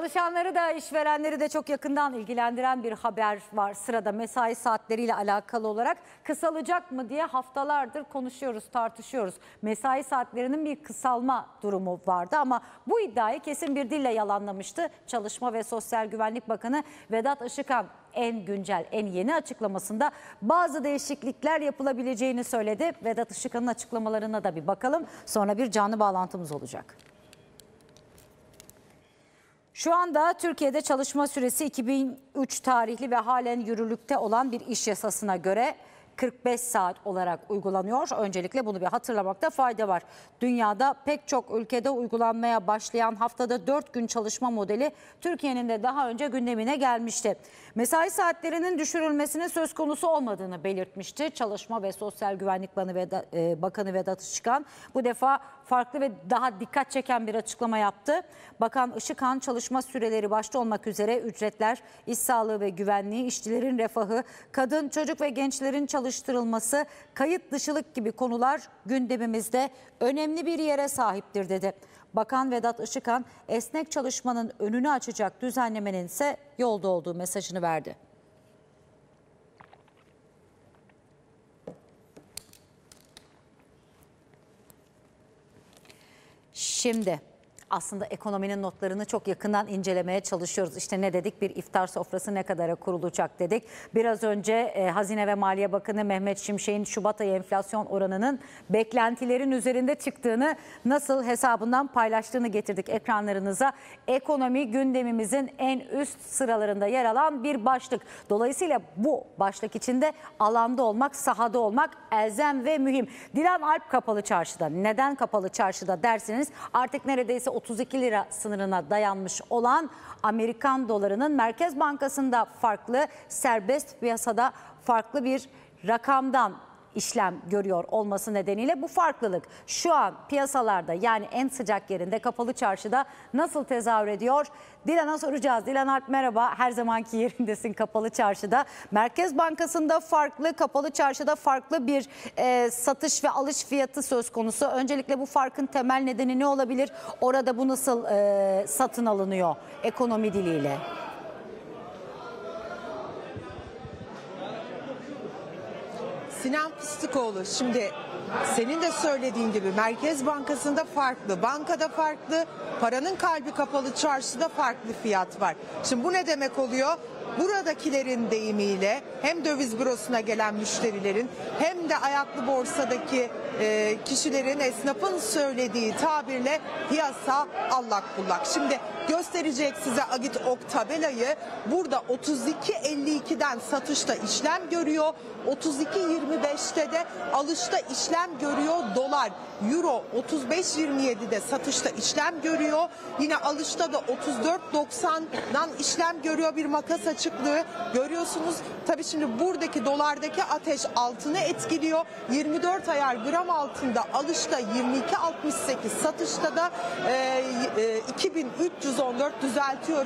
Çalışanları da işverenleri de çok yakından ilgilendiren bir haber var sırada mesai saatleriyle alakalı olarak kısalacak mı diye haftalardır konuşuyoruz tartışıyoruz. Mesai saatlerinin bir kısalma durumu vardı ama bu iddiayı kesin bir dille yalanlamıştı. Çalışma ve Sosyal Güvenlik Bakanı Vedat Işıkhan en güncel en yeni açıklamasında bazı değişiklikler yapılabileceğini söyledi. Vedat Işıkhan'ın açıklamalarına da bir bakalım sonra bir canlı bağlantımız olacak. Şu anda Türkiye'de çalışma süresi 2003 tarihli ve halen yürürlükte olan bir iş yasasına göre 45 saat olarak uygulanıyor. Öncelikle bunu bir hatırlamakta fayda var. Dünyada pek çok ülkede uygulanmaya başlayan haftada 4 gün çalışma modeli Türkiye'nin de daha önce gündemine gelmişti. Mesai saatlerinin düşürülmesinin söz konusu olmadığını belirtmişti. Çalışma ve Sosyal Güvenlik e, Bakanı Vedat Işıkhan bu defa farklı ve daha dikkat çeken bir açıklama yaptı. Bakan Işıkhan çalışma süreleri başta olmak üzere ücretler, iş sağlığı ve güvenliği, işçilerin refahı, kadın, çocuk ve gençlerin çalıştırılması, kayıt dışılık gibi konular gündemimizde önemli bir yere sahiptir dedi. Bakan Vedat Işıkhan esnek çalışmanın önünü açacak düzenlemenin ise yolda olduğu mesajını verdi. Şimdi aslında ekonominin notlarını çok yakından incelemeye çalışıyoruz. İşte ne dedik bir iftar sofrası ne kadara kurulacak dedik. Biraz önce e, Hazine ve Maliye Bakanı Mehmet Şimşek'in Şubat ayı enflasyon oranının beklentilerin üzerinde çıktığını nasıl hesabından paylaştığını getirdik ekranlarınıza. Ekonomi gündemimizin en üst sıralarında yer alan bir başlık. Dolayısıyla bu başlık içinde alanda olmak, sahada olmak elzem ve mühim. Dilan Alp kapalı çarşıda. Neden kapalı çarşıda derseniz artık neredeyse 32 lira sınırına dayanmış olan Amerikan dolarının Merkez Bankası'nda farklı, serbest piyasada farklı bir rakamdan işlem görüyor olması nedeniyle bu farklılık şu an piyasalarda yani en sıcak yerinde kapalı çarşıda nasıl tezahür ediyor? Dilan'a soracağız. Dilan Alp merhaba. Her zamanki yerindesin kapalı çarşıda. Merkez Bankası'nda farklı, kapalı çarşıda farklı bir e, satış ve alış fiyatı söz konusu. Öncelikle bu farkın temel nedeni ne olabilir? Orada bu nasıl e, satın alınıyor ekonomi diliyle? Sinan Fıstıkoğlu şimdi senin de söylediğin gibi Merkez Bankası'nda farklı, bankada farklı, paranın kalbi kapalı çarşıda farklı fiyat var. Şimdi bu ne demek oluyor? Buradakilerin deyimiyle hem döviz bürosuna gelen müşterilerin hem de ayaklı borsadaki e, kişilerin, esnafın söylediği tabirle piyasa allak bullak. Şimdi gösterecek size Agit Ok tabelayı. Burada 32.52'den satışta işlem görüyor. 32.25'te de alışta işlem görüyor dolar. Euro 35.27'de satışta işlem görüyor. Yine alışta da 34.90'dan işlem görüyor bir makas açıklığı. Görüyorsunuz tabii şimdi buradaki dolardaki ateş altını etkiliyor. 24 ayar gram altında alışta 22.68 satışta da e, e, 2314 düzeltiyorum.